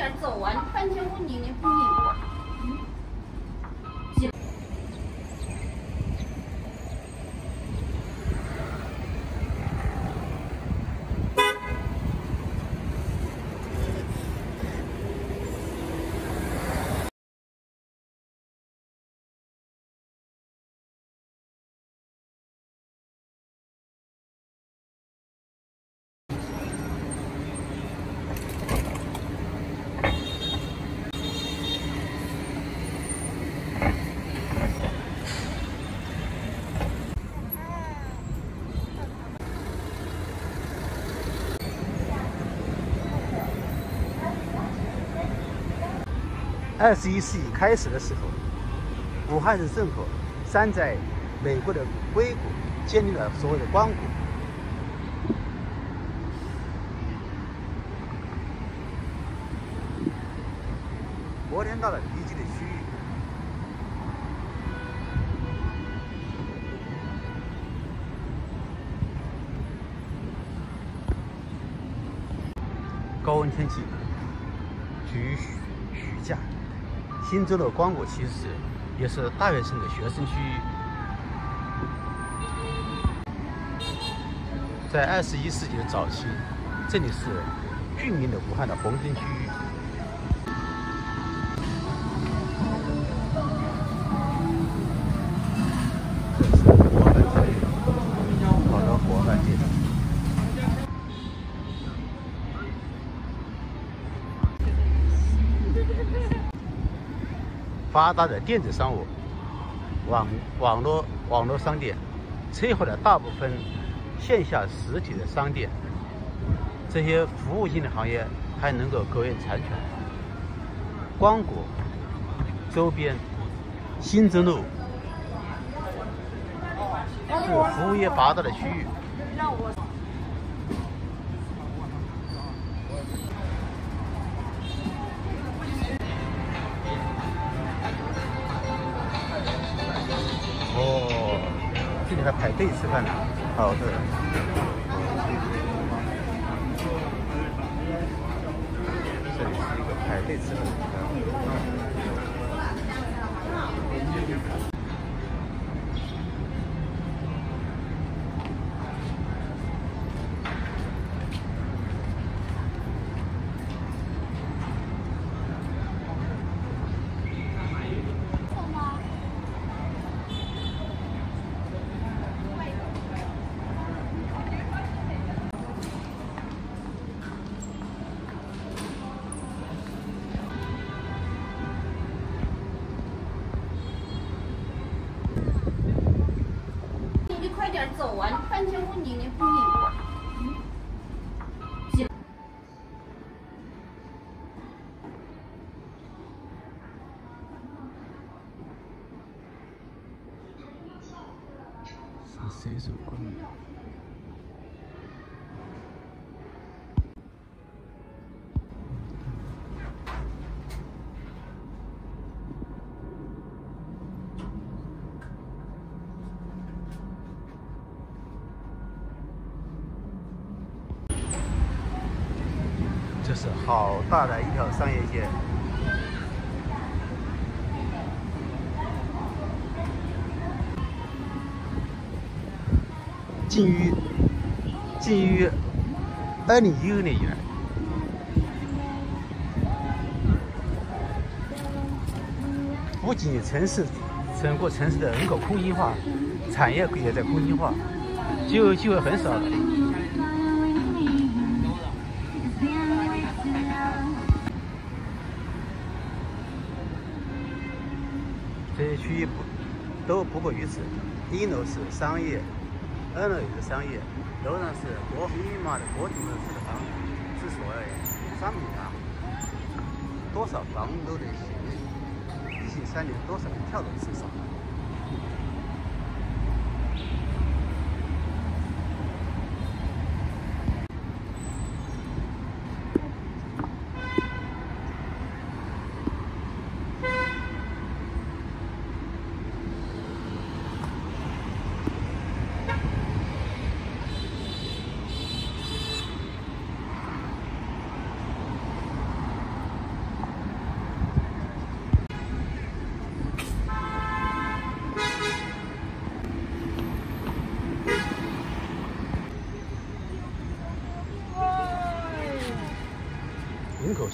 点走啊！你半天问你，你不理我。二十一世纪开始的时候，武汉市政府山寨美国的硅谷，建立了所谓的光谷。摩天大楼密集的区域，高温天气，荆州的光谷其实也是大学生的学生区域，在二十一世纪的早期，这里是著名的武汉的红灯区域。发达的电子商务、网网络网络商店，摧毁了大部分线下实体的商店。这些服务性的行业还能够苟延残喘。光谷周边新增路是服务业发达的区域。这里还排队吃饭呢，好对。这里是一个排队吃饭的地方。走啊！半天问你，你不理我。谁走过？这是好大的一条商业街，建于建于二零一二年以来，不仅城市整个城市的人口空心化，产业也在空心化，就就会很少了。不过于此，一楼是商业，二楼也是商业，楼上是国密码的国土的这个房是所谓商品房，多少房都得行，疫情三年多少人跳楼自杀。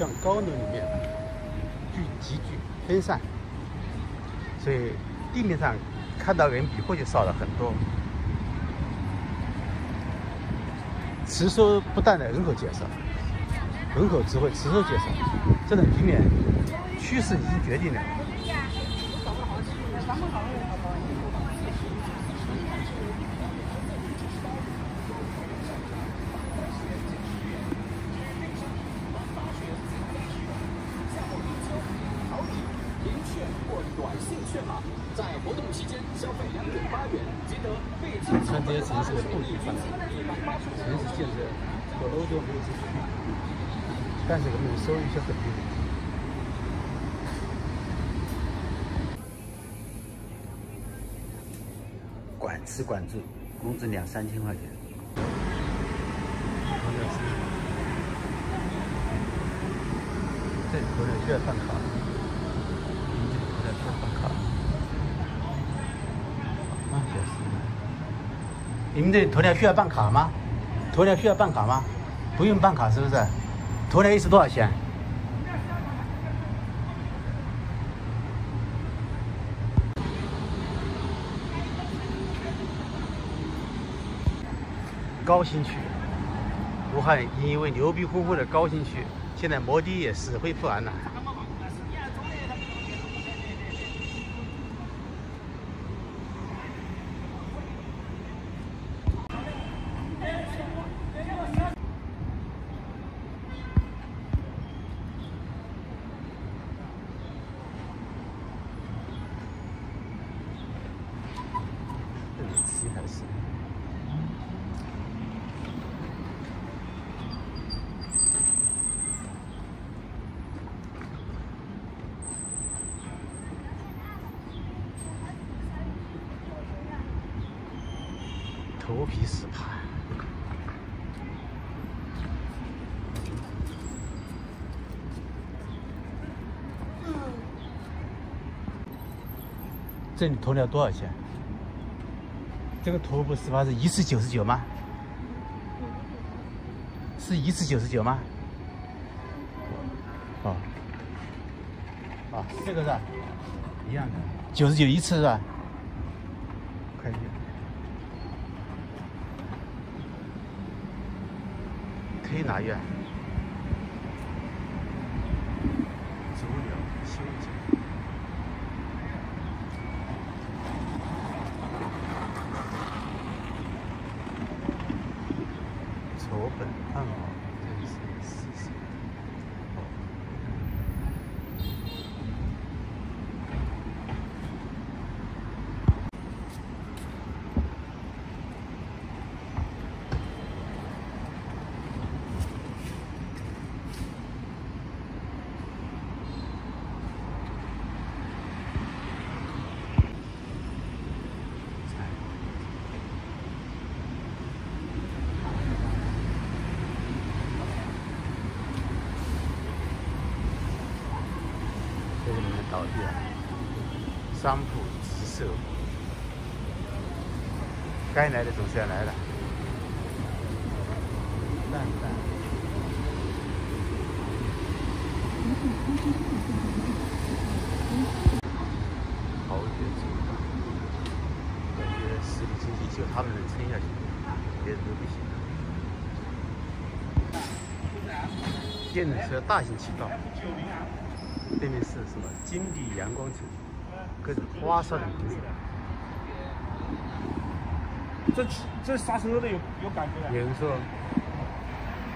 向高楼里面聚集聚分散，所以地面上看到人比过去少了很多。持续不断的人口减少，人口只会持续减少，这种局面趋势已经决定了。看这些城市的布局方式，城市建设和欧洲没有什么区别，但是我们收一些本地人。管吃管住，工资两三千块钱。这可能需要办卡，可能需要办卡。慢些是。你们这鸵鸟需要办卡吗？鸵鸟需要办卡吗？不用办卡是不是？鸵鸟一次多少钱？高新区，武汉因为牛逼户户的高新区，现在摩的也死灰复燃了。这里漆还是？头皮是盘。这里鸵鸟多少钱？这个头部是吧？是一次九十九吗？是一次九十九吗？哦，啊，这个是吧一样的，九十九一次是吧？看一下，推拿院，足疗修剪。丑本按摩，这是四十。这个里面倒地了，商铺直售，该来的总是要来的。淡淡。好越走吧，感觉实体经济就他们能撑下去，别人都不行。电动车大行其道。对面是什么？金地阳光城，各种花哨的。这这刹车的有有感觉了。有人说，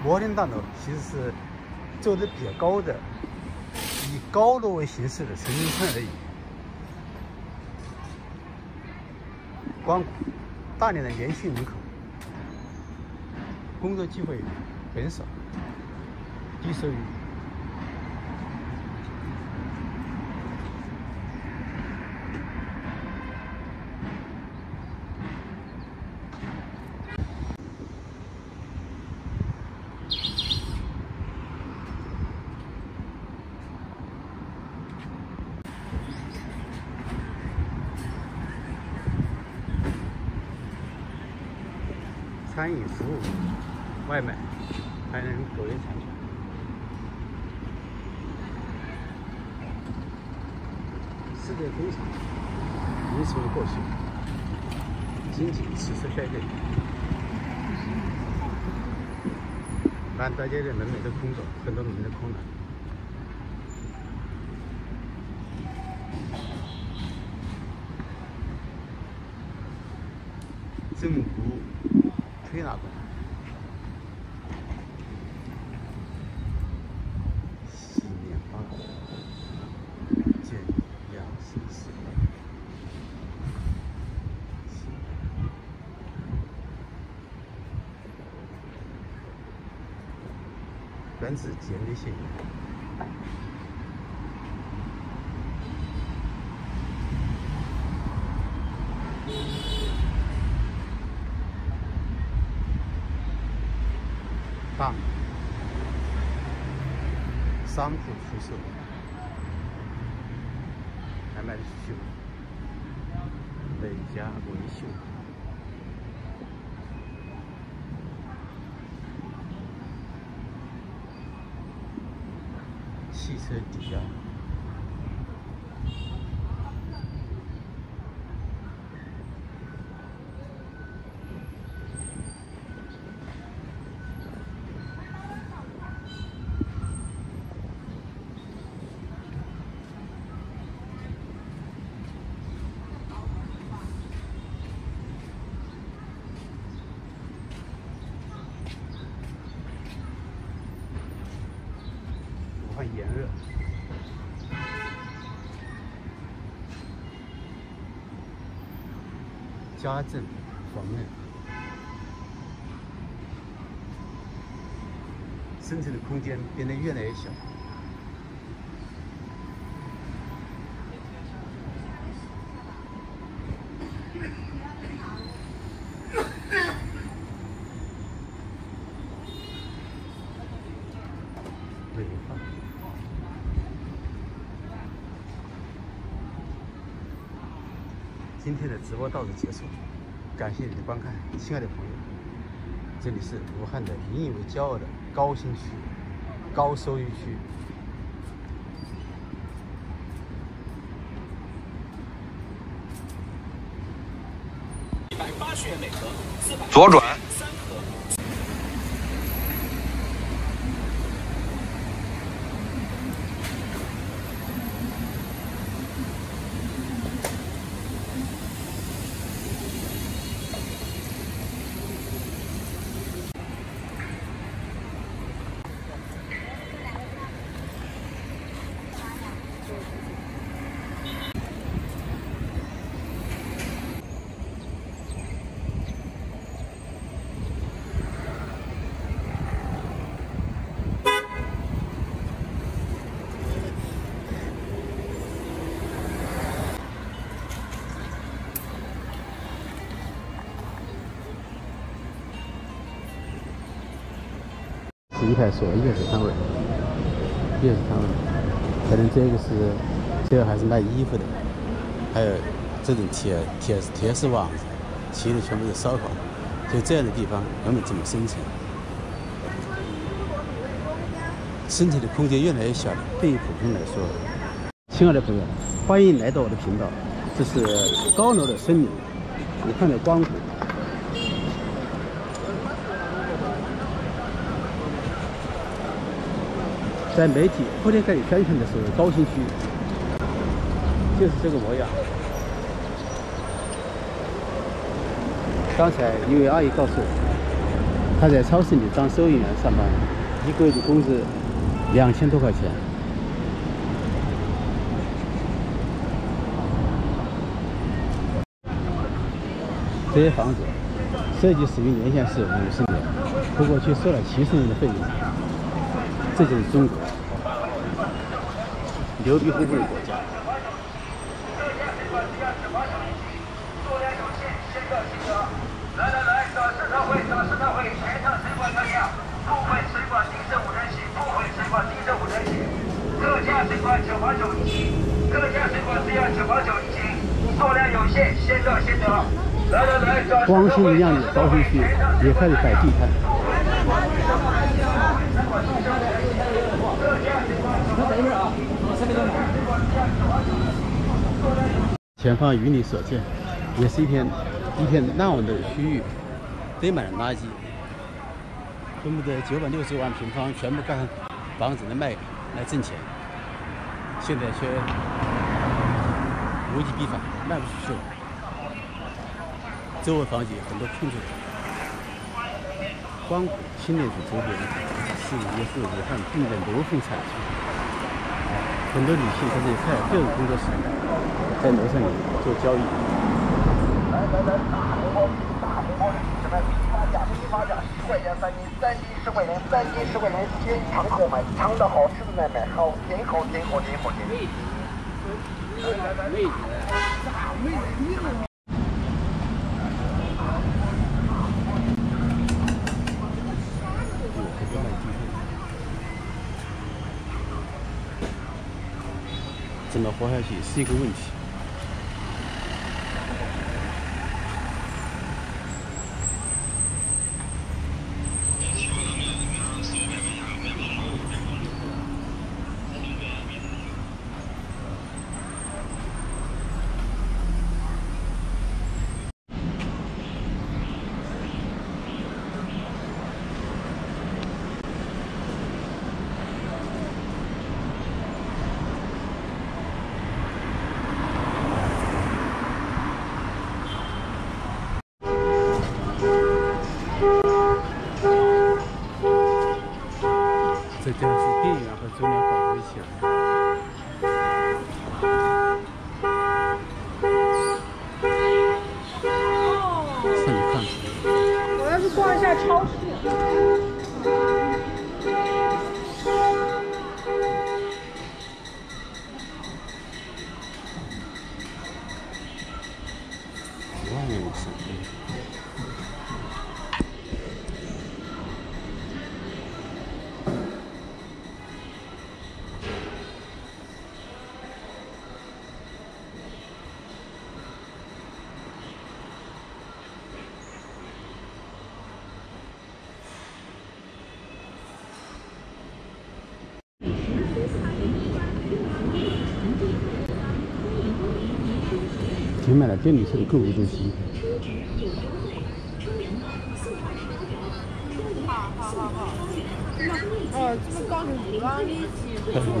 摩天大楼其实是做的比较高的，以高楼为形式的城中村而已。光谷，大量的年轻人口，工作机会很少，低收入。餐饮服务、外卖，还能苟延产品。世界工厂遗存过去，经济此次衰退，满大街的门楣都空着，很多门都空了。政府。推拿馆。四面八方见两生死。原子简略性。大。商铺出售，还卖得起修，美家维修，汽车底下。武汉炎热，家政方面，生存的空间变得越来越小。美化。今天的直播到此结束，感谢你的观看，亲爱的朋友，这里是武汉的引以为骄傲的高新区、高收益区。左转。一台锁一个是摊位，一个是摊位，可能这个是，这个还是卖衣服的，还有这种铁铁铁丝网，其余的全部是烧烤，就这样的地方我们怎么生存？生存的空间越来越小了，对于普通来说。亲爱的朋友，欢迎来到我的频道，这是高楼的森林，武汉的光谷。在媒体铺天盖地宣传的时候，高新区就是这个模样。刚才一位阿姨告诉我，她在超市里当收银员上班，一个月的工资两千多块钱。这些房子设计使用年限是五十年，不过却收了七十年的费用。这就是中国牛逼哄哄的国家。来来来，找市场会，找市场会，全场水果特价，部分水果订正五成起，部分水果订正五成起，各价水果九毛九一斤，各价水果只要九毛九一斤，数量有限，先到先得。来来来，找光鲜亮丽的高新区也开始摆地摊。各价水果九毛九一斤，前方与你所见，也是一片一片烂尾的区域，堆满了垃圾。恨不得九百六十万平方全部盖上房子来卖来挣钱，现在却物极必反，卖不出去了。周围房子很多空着。光谷青年组周边是也是武汉著名的罗凤产区，很多女性在这里看各种工作室，在楼上里做交易。来来来，大红包，大红包，什么批发价？批发价十块钱三斤，三斤十块钱，三斤十块钱，先尝后买，尝到好吃的再买，好甜好甜好甜好甜。来来来，妹子，大妹子。怎么活下去是一个问题。填满了电动车的购物中心。哦，这么高兴不让你。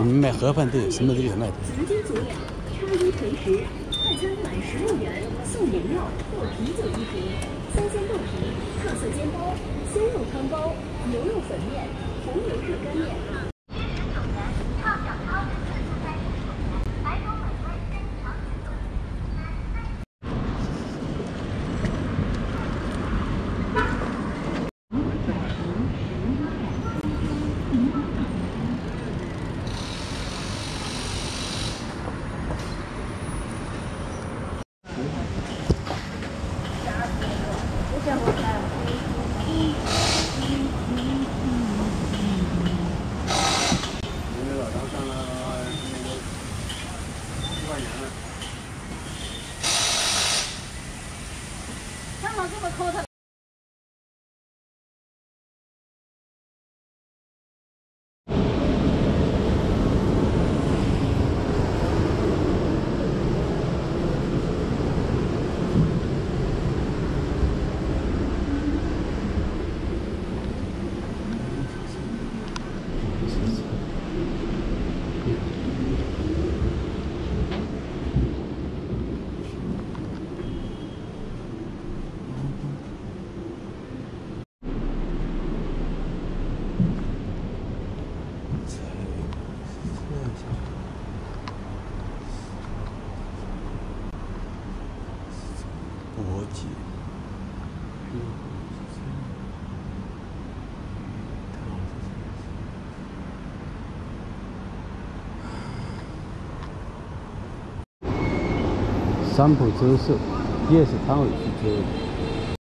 们卖盒饭都有，什么都有卖的。时间足两，超一乘十，快餐满十元送饮料或啤酒一瓶，三鲜豆皮、特色煎包、鲜肉汤包、牛肉粉面、红油热干面。看到这么抠他。国际。三浦洲社夜市摊位去追。